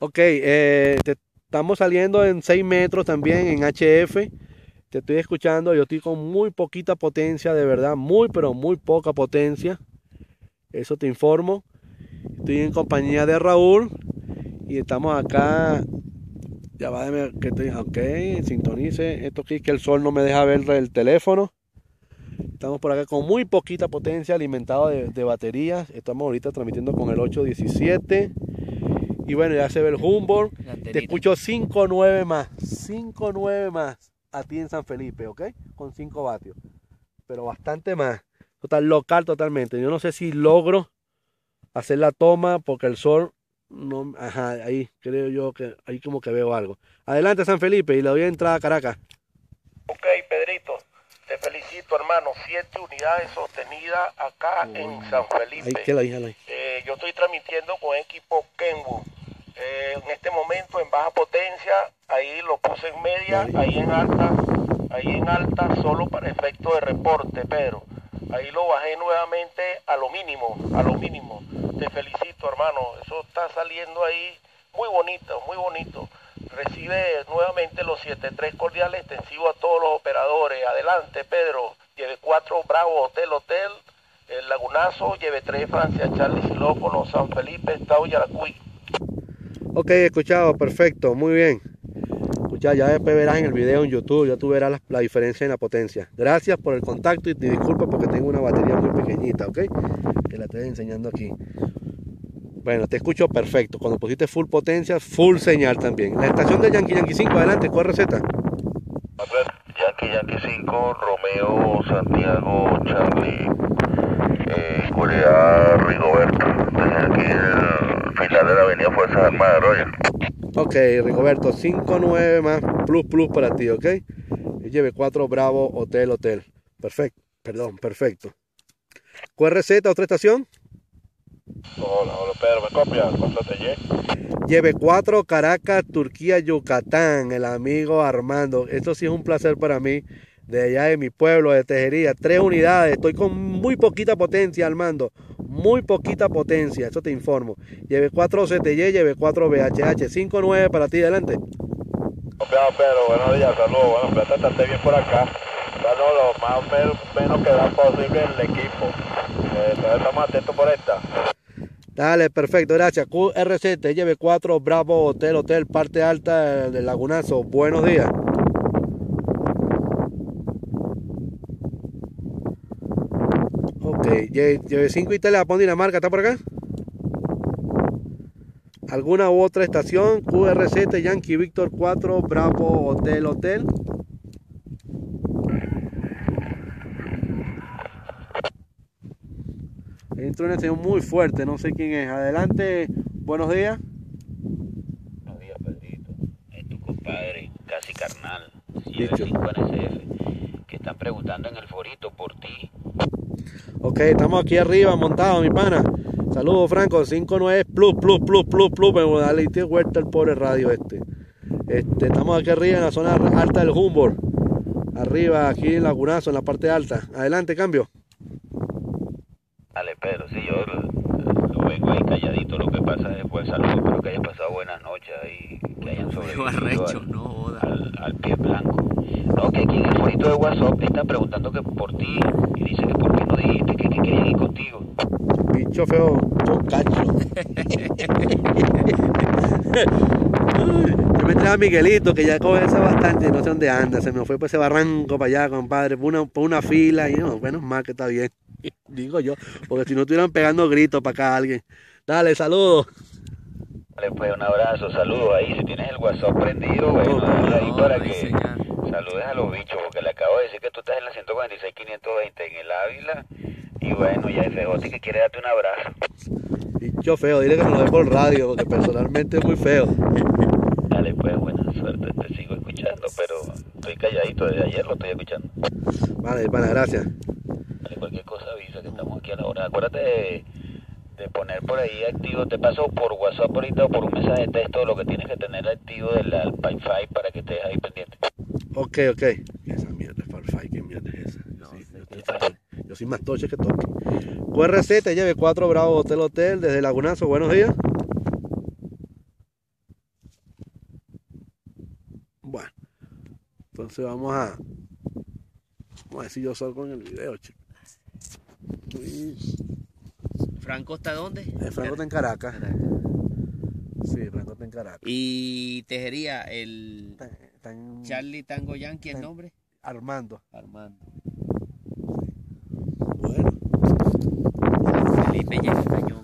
Ok, eh, te- estamos saliendo en 6 metros también en HF. Te estoy escuchando, yo estoy con muy poquita potencia, de verdad, muy pero muy poca potencia. Eso te informo. Estoy en compañía de Raúl y estamos acá. Ya va, que estoy. Ok, sintonice. Esto aquí que el sol no me deja ver el teléfono. Estamos por acá con muy poquita potencia alimentado de, de baterías. Estamos ahorita transmitiendo con el 817. Y bueno, ya se ve el Humboldt. La Te escucho 5.9 más. 5.9 más a ti en San Felipe, ¿ok? Con 5 vatios. Pero bastante más. Total, local totalmente. Yo no sé si logro hacer la toma porque el sol no. Ajá, ahí creo yo que ahí como que veo algo. Adelante, San Felipe, y le doy entrada a Caracas. Ok, Pedrito, te felicito, hermano. Siete unidades sostenidas acá en San Felipe. Ahí, que la hija ahí. Eh, yo estoy transmitiendo con equipo Kenwood. Eh, en este momento en baja potencia, ahí lo puse en media, ahí en alta, ahí en alta solo para efecto de reporte, Pedro. Ahí lo bajé nuevamente a lo mínimo, a lo mínimo. Te felicito, hermano. Eso está saliendo ahí muy bonito, muy bonito. Recibe nuevamente los 7-3 cordiales extensivos a todos los operadores. Adelante, Pedro. Lleve 4 Bravo Hotel Hotel. El Lagunazo, lleve 3 Francia Charlie Silófono, San Felipe, Estado Yaracuy. Ok, escuchado, perfecto, muy bien. Escucha, ya después verás en el video en YouTube, ya tú verás la, diferencia en la potencia. Gracias por el contacto y te disculpo porque tengo una batería muy pequeñita, ¿ok? Que la estoy enseñando aquí. Bueno, te escucho perfecto. Cuando pusiste full potencia, full señal también. La estación de Yankee Yankee 5, adelante, ¿cuál receta? Yankee Yankee 5, Romeo, Santiago, Charlie, eh, Curia, Rigoberto. Desde aquí la avenida Fuerzas Armadas, Roger. Ok, Rigoberto, 5-9 más plus plus para ti, ¿ok? Y lleve 4 Bravo Hotel Hotel. Perfecto, perdón, perfecto. ¿QRZ, otra estación? Hola, hola Pedro, ¿me copias? ¿Cuánto te? Lleve 4 Caracas, Turquía, Yucatán, el amigo Armando. Esto sí es un placer para mí, de allá de mi pueblo, de Tejería. Tres unidades, estoy con muy poquita potencia, Armando. Muy poquita potencia, eso te informo. Lleve 4 CTY, lleve 4 BHH, 5-9 para ti, adelante. Copiado Pedro, buenos días, saludos. Bueno, que estés bien por acá. Danos lo más o menos, que da posible el equipo. Eh, entonces estamos atentos por esta. Dale, perfecto, gracias. QRC, lleve 4 Bravo Hotel Hotel, parte alta del Lagunazo. Buenos días. Ok, lle- lleve 5 Italia, Japón, Dinamarca, ¿está por acá? ¿Alguna u otra estación? QRC, Yankee Victor 4, Bravo Hotel Hotel. Entró una estación muy fuerte, no sé quién es. Adelante, buenos días. Buenos días, Pedrito. Es tu compadre, casi carnal, Dicho. 5 NCF, que están preguntando en el forito por ti. Ok, estamos aquí arriba montados, mi pana. Saludos, Franco. 59 plus, plus, plus, plus, plus. Me voy a darle tío, vuelta el pobre radio este. Este, estamos aquí arriba en la zona alta del Humboldt. Arriba, aquí en Lagunazo, en la parte alta. Adelante, cambio. Dale, Pedro, sí, yo lo, lo vengo ahí calladito. Lo que pasa es, pues, saludos, espero que hayan pasado buenas noches ahí, que hayan sobrevivido arrecho, no. Al, pie blanco. No, que aquí en el forito de WhatsApp están preguntando que por ti y dice que por qué no dijiste que, que querían ir contigo. Bicho feo, chocacho. Yo me traje a Miguelito, que ya conversa bastante, no sé dónde anda. Se me fue por ese barranco para allá, compadre, por una, por una fila. Y no, menos mal que está bien. Digo yo, porque si no estuvieran pegando gritos para acá alguien. Dale, saludos. Dale, pues, un abrazo, saludos ahí. Si tienes el WhatsApp prendido, bueno, dale ahí para que señal. saludes a los bichos, porque le acabo de decir que tú estás en la 146-520 en el Ávila. Y bueno, ya FJ que quiere darte un abrazo. Bicho feo, dile que me lo dé por radio, porque personalmente es muy feo. Dale, pues, buena suerte, te sigo escuchando, pero estoy calladito desde ayer, lo estoy escuchando. Vale, pana, gracias. Dale, cualquier cosa avisa que estamos aquí a la hora. Acuérdate de, de poner por ahí activo, te paso por WhatsApp ahorita o por un mensaje de texto lo que tienes que tener activo del Wi-Fi para que estés ahí pendiente. Ok, ok. Esa mierda es Farfay, ¿qué mierda es esa? Yo, sí, yo, estoy- yo soy más toche que toque. QRC, te lleve 4 Bravo Hotel Hotel desde Lagunazo, buenos días. Bueno, entonces vamos a. Vamos a ver si yo salgo en el video, chico. ¿Franco está dónde? eh, Franco está en Caracas. Caracas. Sí, Franco está en Caracas. Y Tejería, el Charlie Tango Yankee, el nombre. Armando. Armando. Bueno, Felipe Cañón.